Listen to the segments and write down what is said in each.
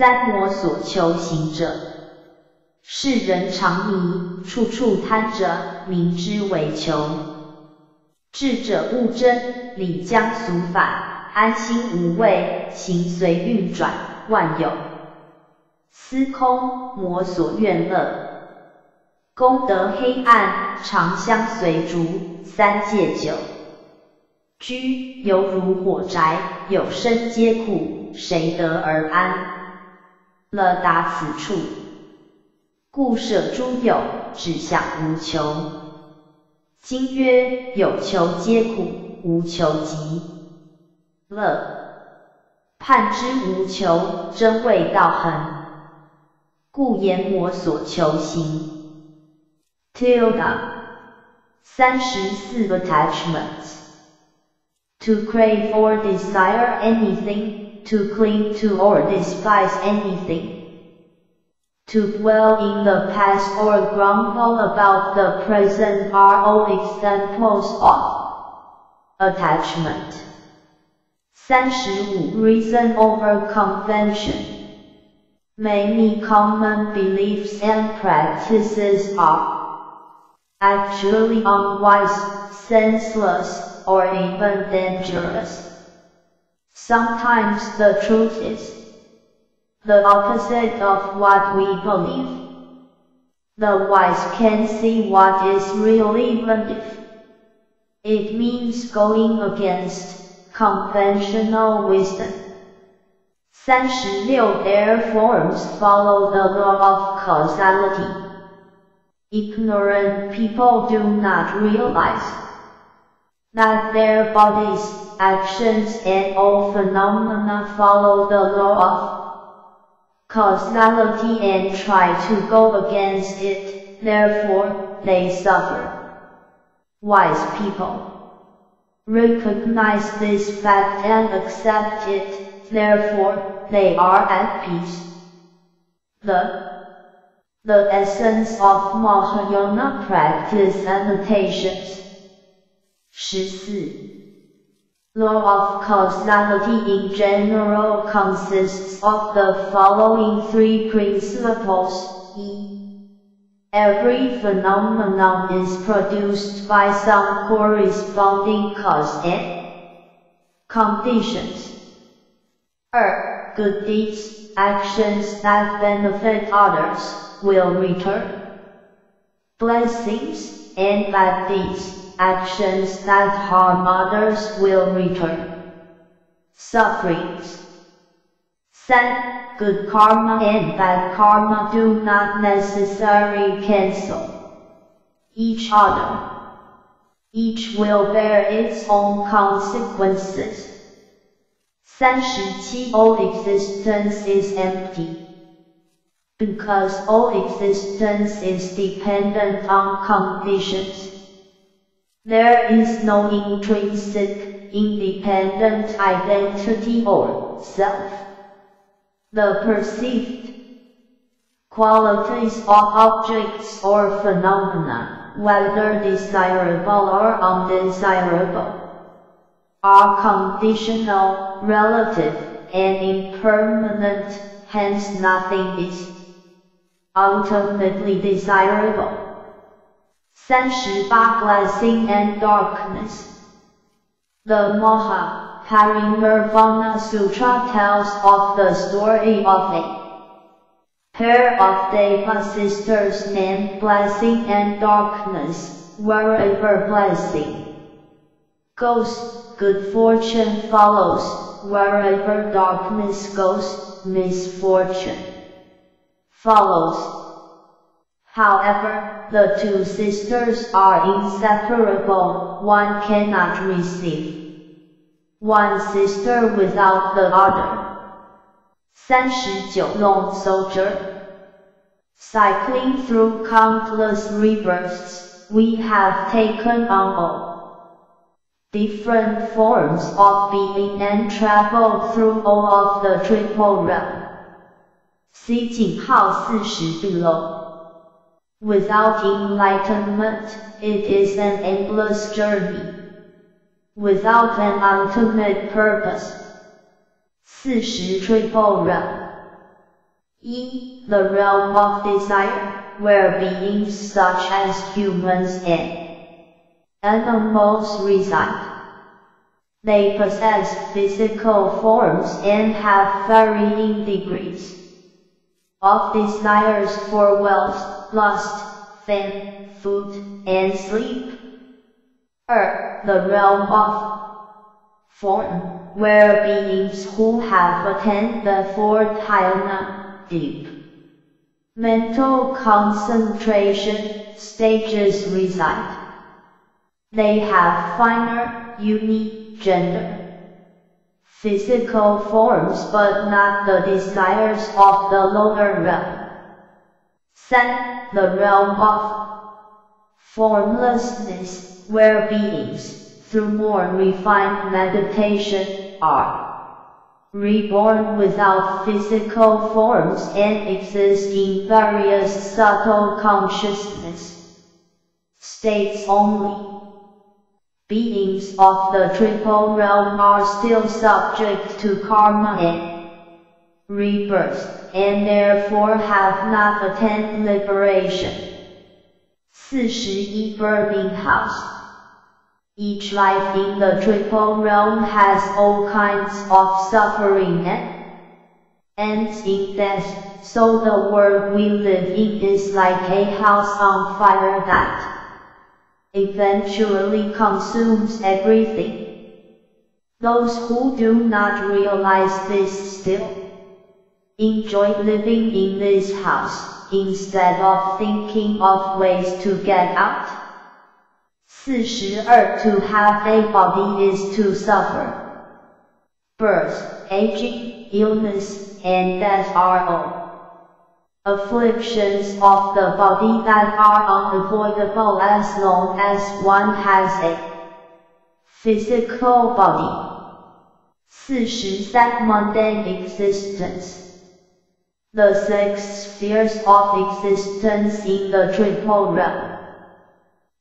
三摩所求行者，世人常迷，处处贪着，明知为求。智者不争，理将俗反，安心无畏，行随运转，万有司空，魔所愿乐。功德黑暗，常相随逐，三界久。居犹如火宅，有生皆苦，谁得而安？了达此处，故舍诸有，只想无求。今曰有求皆苦，无求极乐。盼之无求，真谓道恒。故言我所求行。Tilda 三十四 attachments。To crave or desire anything, to cling to or despise anything. To dwell in the past or grumble about the present are all examples of attachment. 35 Reason over convention. Many common beliefs and practices are actually unwise, senseless, or even dangerous. Sometimes the truth is the opposite of what we believe. The wise can see what is real even if it means going against conventional wisdom. 36 Their forms follow the law of causality. Ignorant people do not realize that their bodies, actions and all phenomena follow the law of causality and try to go against it, therefore, they suffer. Wise people recognize this fact and accept it, therefore, they are at peace. The the essence of Mahayana practice annotations 十四 Law of causality in general consists of the following three principles. E. Every phenomenon is produced by some corresponding cause and conditions. 2. Good deeds, actions that benefit others, will return blessings, and bad deeds actions that harm others will return sufferings. 3. Good karma and bad karma do not necessarily cancel each other. Each will bear its own consequences. 37 All existence is empty. Because all existence is dependent on conditions. There is no intrinsic, independent identity or self. The perceived qualities of objects or phenomena, whether desirable or undesirable, are conditional, relative, and impermanent, hence nothing is ultimately desirable. 38 Blessing and Darkness The Maha Parinirvana Sutra tells of the story of a pair of Deva sisters named Blessing and Darkness, wherever blessing goes, good fortune follows, wherever darkness goes, misfortune follows. However, the two sisters are inseparable, one cannot receive one sister without the other. 39 Lone Soldier Cycling through countless rebirths, we have taken on all different forms of being and traveled through all of the triple realm. See 井号40 below. Without enlightenment, it is an endless journey. Without an ultimate purpose. 40 Triple E. The realm of desire, where beings such as humans and animals reside. They possess physical forms and have varying degrees of desires for wealth, lust, fame, food, and sleep. Er, the realm of form, where beings who have attained the fourth dhyana, deep mental concentration stages reside. They have finer, unique gender physical forms but not the desires of the lower realm. 3. The realm of formlessness, where beings, through more refined meditation, are reborn without physical forms and exist in various subtle consciousness states only. Beings of the triple realm are still subject to karma and rebirth, and therefore have not attained liberation. 41 Burning House Each life in the triple realm has all kinds of suffering and ends in death, so the world we live in is like a house on fire that eventually consumes everything. Those who do not realize this still enjoy living in this house, instead of thinking of ways to get out. 42. To have a body is to suffer. Birth, aging, illness, and death are all afflictions of the body that are unavoidable as long as one has a physical body. 43 Mundane existence. The six spheres of existence in the triple realm.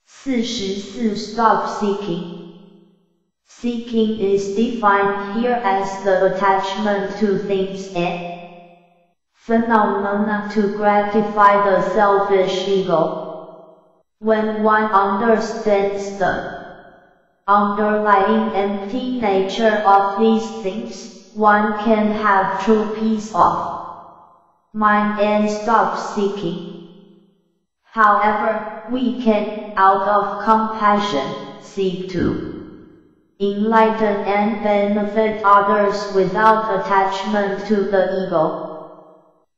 44 Stop seeking. Seeking is defined here as the attachment to things and phenomena to gratify the selfish ego. When one understands the underlying empty nature of these things, one can have true peace of mind and stop seeking. However, we can, out of compassion, seek to enlighten and benefit others without attachment to the ego.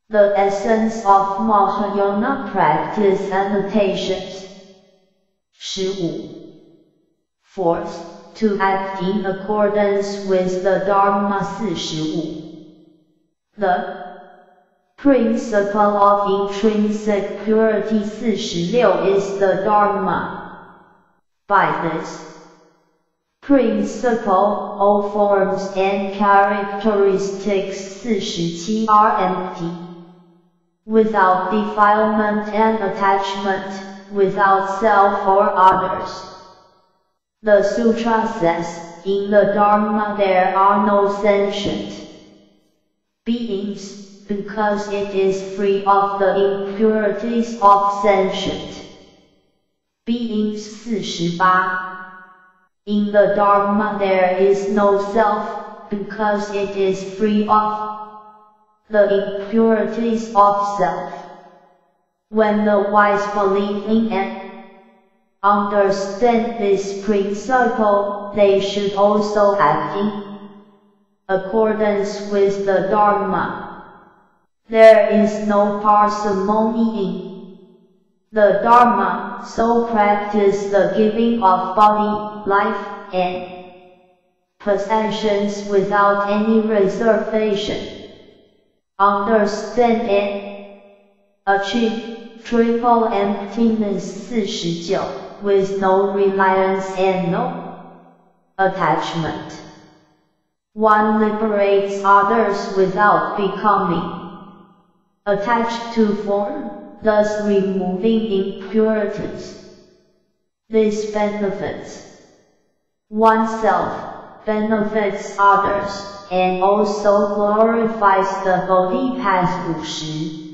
The essence of Mahayana practice annotations. 15. Fourth, to act in accordance with the Dharma 45. The principle of intrinsic purity 46 is the Dharma. By this principle, all forms and characteristics 47 are empty without defilement and attachment, without self or others. The sutra says, in the Dharma there are no sentient beings, because it is free of the impurities of sentient beings 48. In the Dharma there is no self, because it is free of the impurities of self. When the wise believe in and understand this principle, they should also act in accordance with the Dharma. There is no parsimony in the Dharma, so practice the giving of body, life, and possessions without any reservation understand and achieve triple emptiness 49 with no reliance and no attachment. One liberates others without becoming attached to form, thus removing impurities. This benefits oneself, benefits others, and also glorifies the Bodhi path 五十.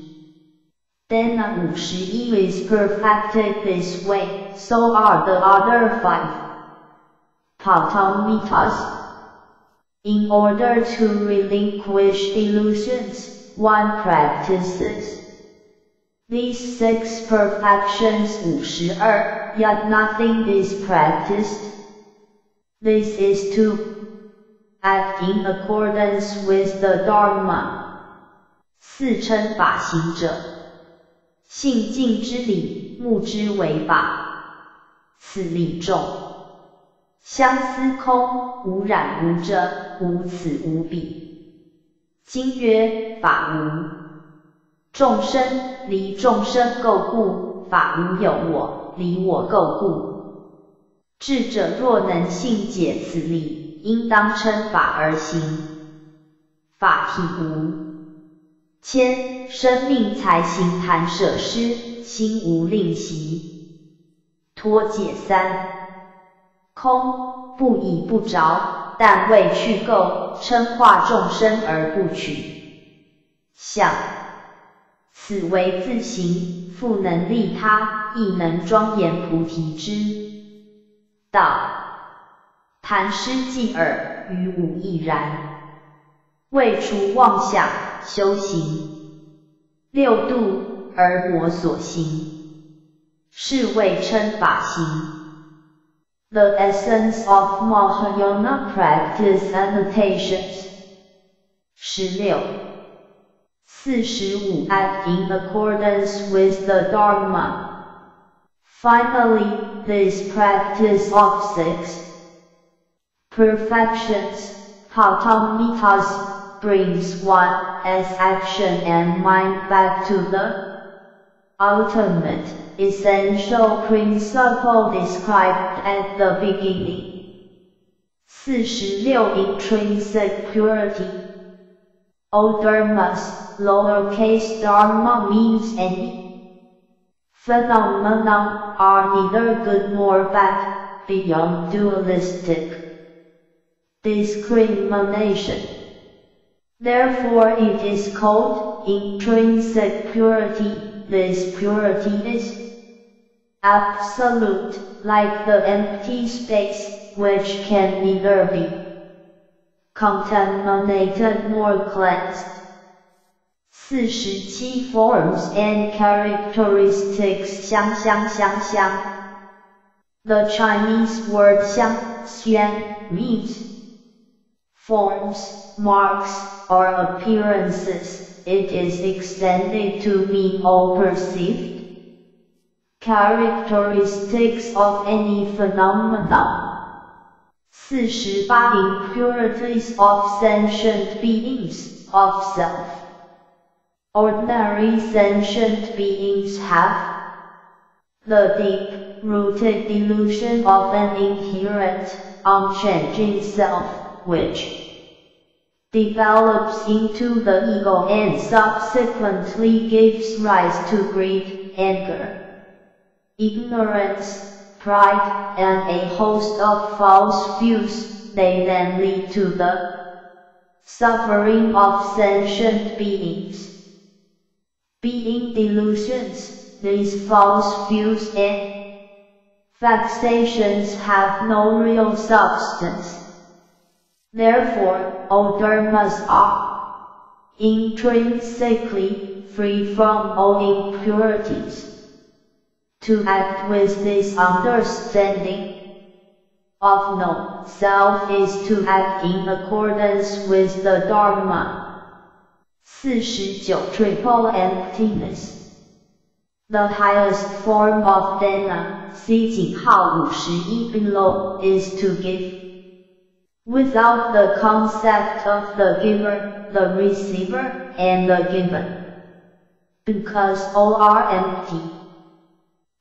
Dana 51 is perfected this way, so are the other five. Paramitas. In order to relinquish illusions, one practices these six perfections 五十二, yet nothing is practiced. This is to act in accordance with the Dharma. 四称法行者，性静之理，目之为法，此理众。相思空，无染无遮，无此无彼。 今曰：法无。众生离众生垢故，法无有我，离我垢故。智者若能信解此理，应当称法而行。法体无千，生命才行谈舍施，心无吝惜。脱解三空，不以不着，但为去垢，称化众生而不取相。此为自行，复能利他，亦能庄严菩提之道。谈诗记耳，于吾亦然。未除妄想，修行六度，而我所行，是谓称法行。the essence of Mahayana practice annotations. 16. 45 Act in accordance with the Dharma. Finally, this practice of six perfections, tatamitas, brings one as action and mind back to the ultimate, essential principle described at the beginning. 46 Intrinsic purity O dharmas, lowercase dharma means any phenomena are neither good nor bad, beyond dualistic discrimination. Therefore it is called intrinsic purity This purity is absolute, like the empty space, which can neither be contaminated nor cleansed. 47 Forms and characteristics 香香香香 The Chinese word 香 xian means forms, marks, or appearances. It is extended to be all perceived characteristics of any phenomenon. 48 Impurities of sentient beings, of self. Ordinary sentient beings have the deep-rooted delusion of an inherent, unchanging self, which develops into the ego and subsequently gives rise to greed, anger, ignorance, pride, and a host of false views, they then lead to the suffering of sentient beings. Being delusions, these false views and vexations have no real substance. Therefore, all dharmas are intrinsically free from all impurities. To act with this understanding of no self is to act in accordance with the Dharma. 49 Triple Emptiness The highest form of Dana, 50 below, is to give Without the concept of the giver, the receiver, and the given. Because all are empty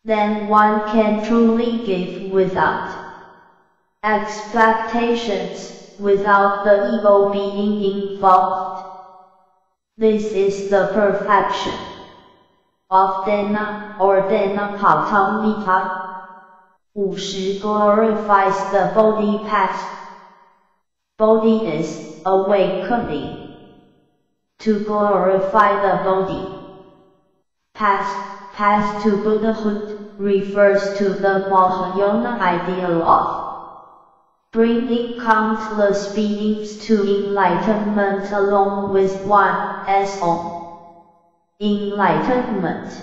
then one can truly give without expectations, without the ego being involved. This is the perfection of Dana or Dana Paramita. 50 glorifies the Bodhi path. Bodhi is awakening. To glorify the Bodhi. Path, path to Buddhahood, refers to the Mahayana ideal of bringing countless beings to enlightenment along with one as own enlightenment.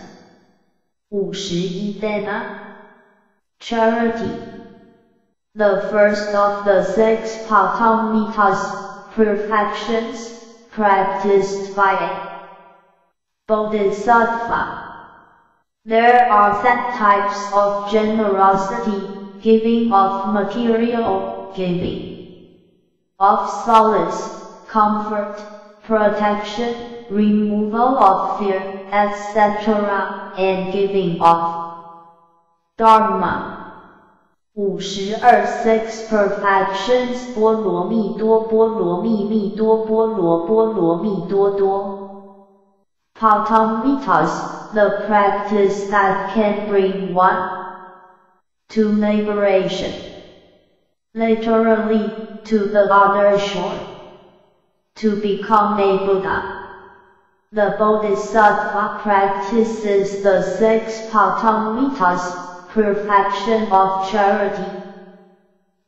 五十一 Dana Charity the first of the six Paramitas, perfections, practiced by a Bodhisattva. There are ten types of generosity, giving of material, giving of solace, comfort, protection, removal of fear, etc., and giving of Dharma. 五十二 six perfections 波罗蜜多波罗蜜蜜多波罗波罗蜜多多。Paramitas, the practice that can bring one to liberation, literally to the other shore, to become a Buddha. The Bodhisattva practices the six paramitas perfection of charity.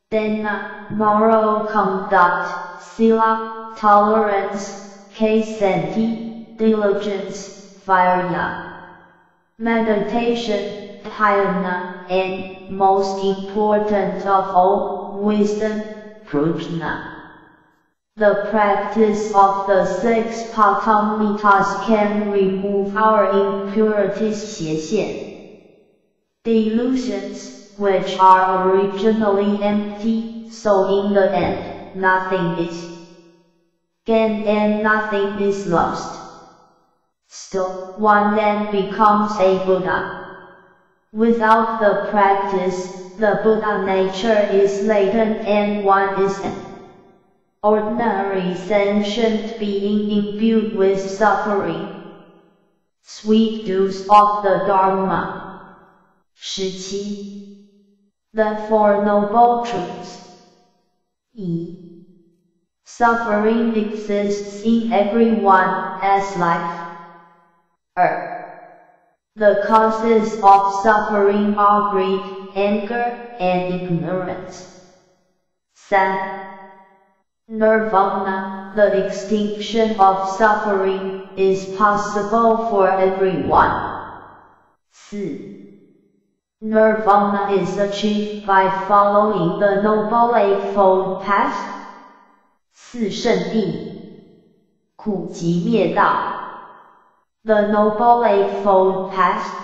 Dana, moral conduct, sila, tolerance, ksanti, diligence, virya. Meditation, dhyana, and, most important of all, wisdom, prajna. The practice of the six paramitas can remove our impurities delusions, which are originally empty, so in the end, nothing is gained and nothing is lost. Still, one then becomes a Buddha. Without the practice, the Buddha nature is latent and one is an ordinary sentient being imbued with suffering. Sweet dews of the Dharma. 17. The Four Noble Truths. E. Suffering exists in everyone as life. Er. The causes of suffering are greed, anger, and ignorance. 3. Nirvana, the extinction of suffering, is possible for everyone. 4. Nirvana is achieved by following the Noble Eightfold Path. 四圣地，苦集灭道。The Noble Eightfold Path.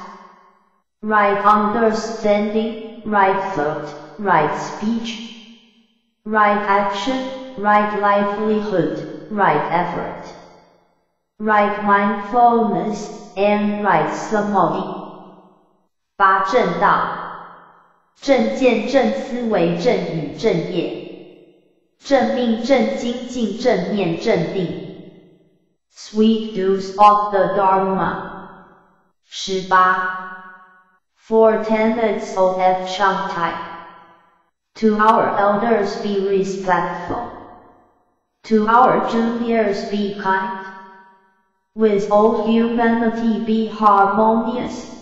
Right understanding, right thought, right speech, right action, right livelihood, right effort, right mindfulness, and right samadhi. 八正道，正见、正思维、正语、正业、正命、正精进、正念、正定。Sweet dews of the Dharma. Eighteen. Four tenets of Shanti. To our elders be respectful. To our juniors be kind. With all humanity be harmonious.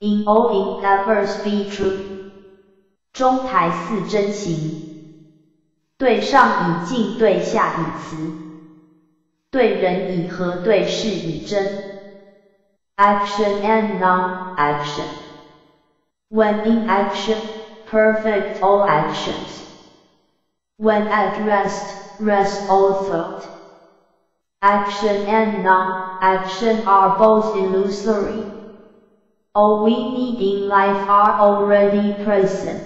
In all endeavors be true. 中台四真行，对上以敬，对下以慈，对人以和，对事以真。Action and non-action. When in action, perfect all actions. When at rest, rest all thought. Action and non-action are both illusory. All we need in life are already present.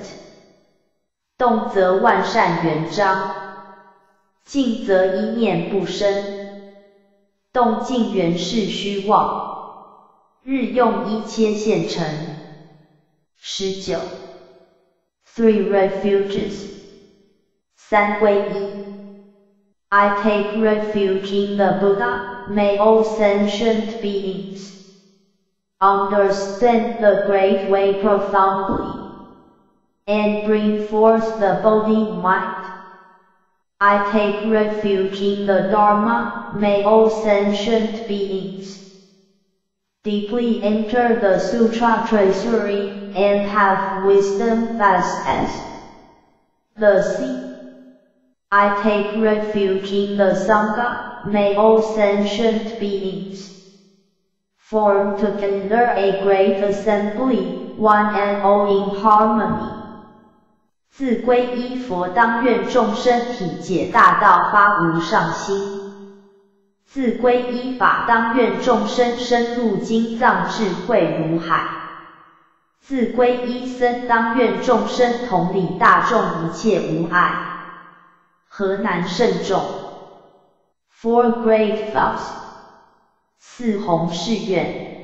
动则万善圆彰，静则一念不生。动静原是虚妄，日用一切现成。十九。Three refuges. 三归一。I take refuge in the Buddha, may all sentient beings understand the great way profoundly, and bring forth the Bodhi mind. I take refuge in the Dharma, may all sentient beings deeply enter the Sutra treasury and have wisdom vast as the sea. I take refuge in the Sangha, may all sentient beings form together a great assembly, one and all in harmony. 自归依佛，当愿众生体解大道，发无上心。自归依法，当愿众生深入经藏，智慧如海；自归依僧，当愿众生同理大众，一切无碍。河南圣众，Four Great Vows，四弘誓愿，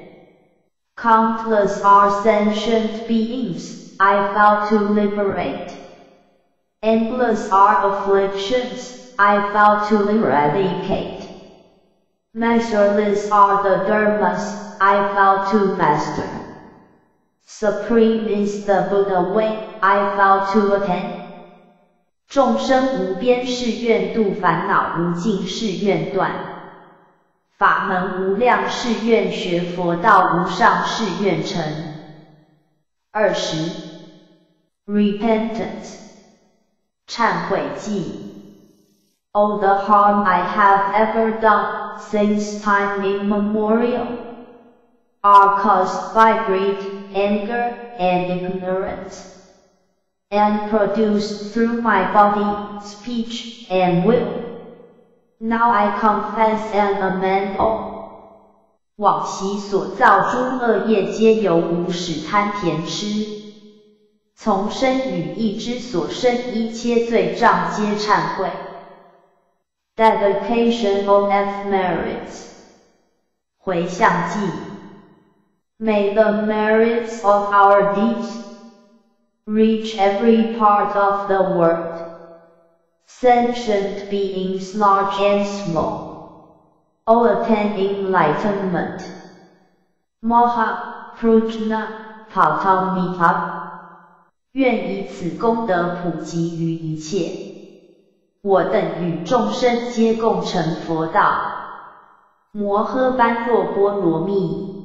Countless are sentient beings I vow to liberate. Endless are afflictions I vow to eradicate. Measureless are the dharmas I vow to master. Supreme is the Buddha way I vow to attain. 众生无边誓愿度，烦恼无尽誓愿断。 法门无量誓愿学，佛道无上誓愿成。二十，repentance，忏悔记。All the harm I have ever done since time immemorial, are caused by greed, anger, and ignorance, and produced through my body, speech, and will. Now I confess and amend all. 往昔所造诸恶业，皆由无始贪甜痴，从身语意之所生一切罪障，皆忏悔。Dedication of merits. 回向记 May the merits of our deeds reach every part of the world. Sentient beings large and small, all attain enlightenment. Maha Prajna Patamita 愿以此功德普及于一切。我等与众生皆共成佛道。摩诃般若波罗蜜。